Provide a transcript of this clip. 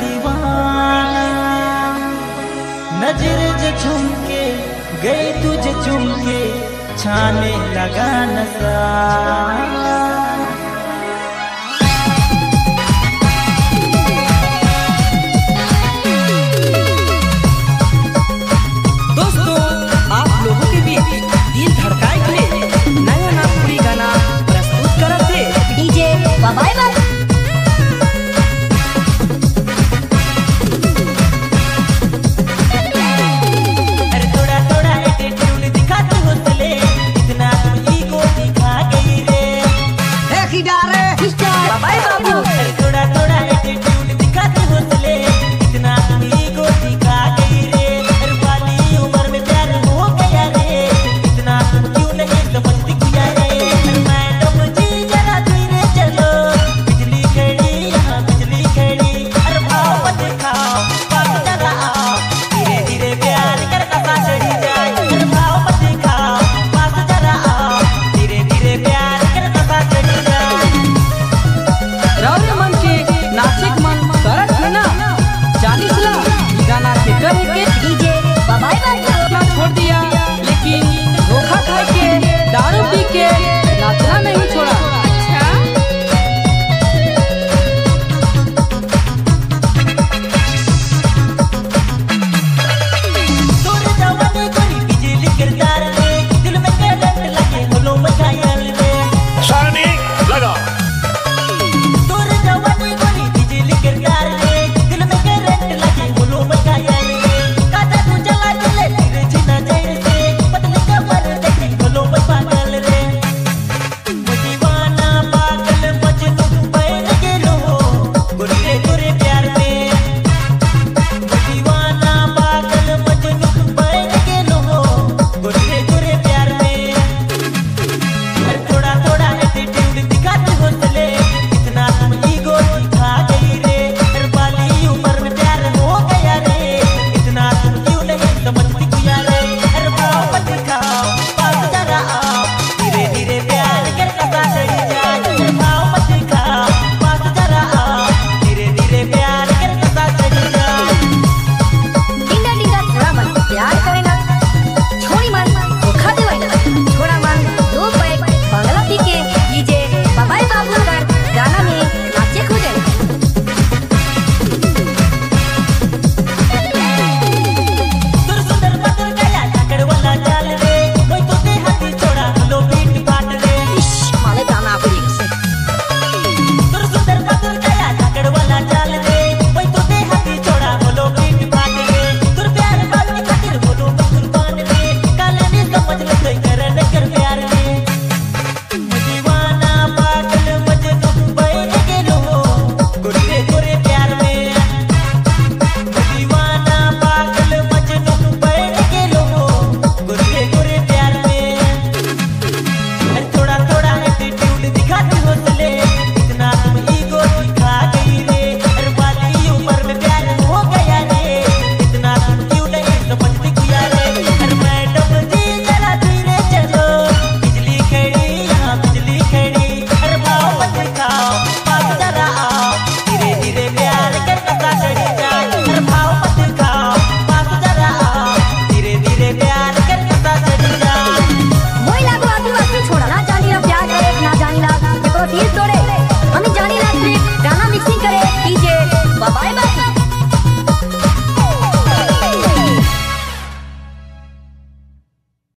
दीवाना। नज़र जे झुमके गई तुझे चुमके छाने लगा नशा